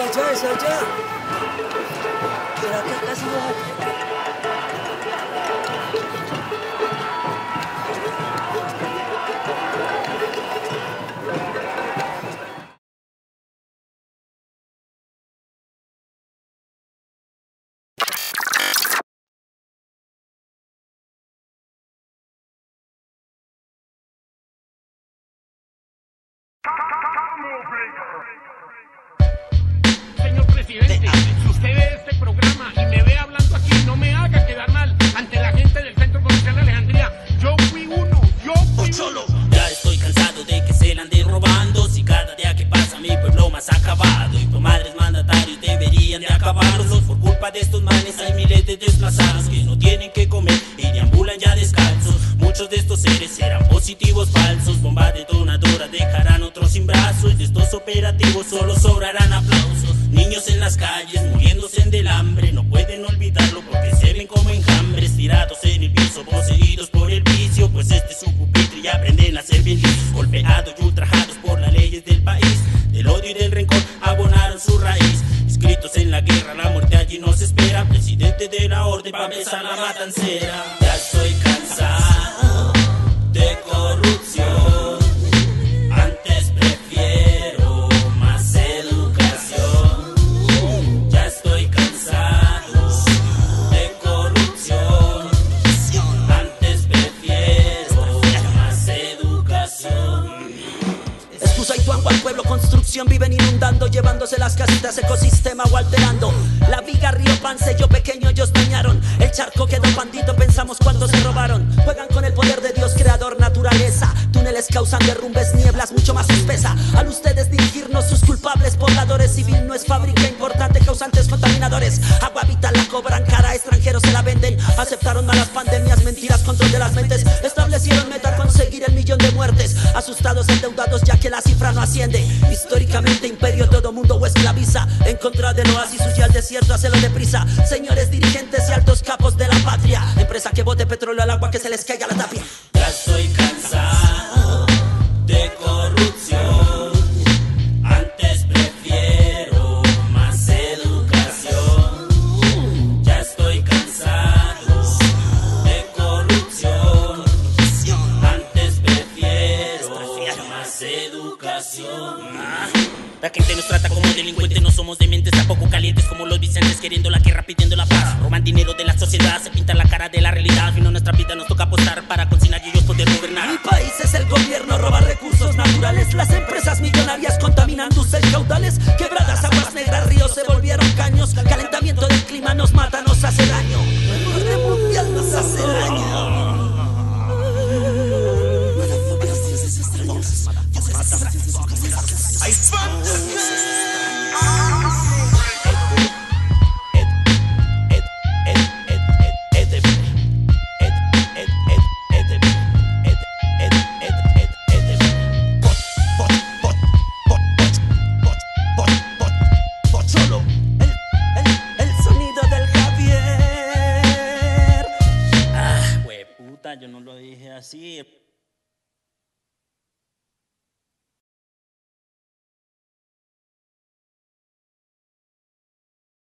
saja, saja. Gerakan kasih lihat. Breaker. Presidente, si usted ve este programa y me ve hablando aquí, no me haga quedar mal ante la gente del Centro Comercial Alejandría. Yo fui uno, yo fui uno. Ya estoy cansado de que se la anden robando Si cada día que pasa mi pueblo más acabado Y por madres mandatarios deberían de acabarlos Por culpa de estos manes hay miles de desplazados Que no tienen que comer positivos falsos. Bomba detonadora dejarán otros sin brazos de estos operativos solo sobrarán aplausos. Niños en las calles muriéndose del hambre No pueden olvidarlo porque se ven como enjambres Tirados en el piso, poseídos por el vicio. Pues este es su pupitre y aprenden a ser felices Golpeados y ultrajados por las leyes del país. Del odio y del rencor abonaron su raíz. Escritos en la guerra, la muerte allí nos espera. Presidente de la orden para besar la matancera Ya estoy construcción viven inundando, llevándose las casitas, ecosistema o alterando. La viga, río, pan, sello pequeño, ellos dañaron. El charco quedó pandito, pensamos cuánto se robaron. Juegan con el poder de Dios, creador, naturaleza. Túneles causan derrumbes, nieblas mucho más espesa. Al ustedes dirigirnos, sus culpables pobladores. Civil no es fábrica importante, causantes contaminadores. Agua Aceptaron malas pandemias, mentiras, control de las mentes. Establecieron meta conseguir el millón de muertes. Asustados, endeudados, ya que la cifra no asciende. Históricamente, imperio, todo mundo o esclaviza. En contra del oasis, huye al desierto, hacelo deprisa. Señores dirigentes y altos capos de la patria. Empresa que bote petróleo al agua, que se les caiga la tapia. Educación. La gente nos trata como delincuentes, no somos dementes, tampoco calientes como los Vicentes queriendo la guerra, pidiendo la paz. Roban dinero de la sociedad, se pintan la cara de la realidad. Al final nuestra vida nos toca apostar para cocinar y ellos poder gobernar. Mi país es el gobierno, roba recursos naturales. Las empresas millonarias contaminan dulces caudales. Quebradas, aguas negras, ríos se volvieron caños. Calentamiento del clima nos mata, nos hace daño. Yo no lo dije así.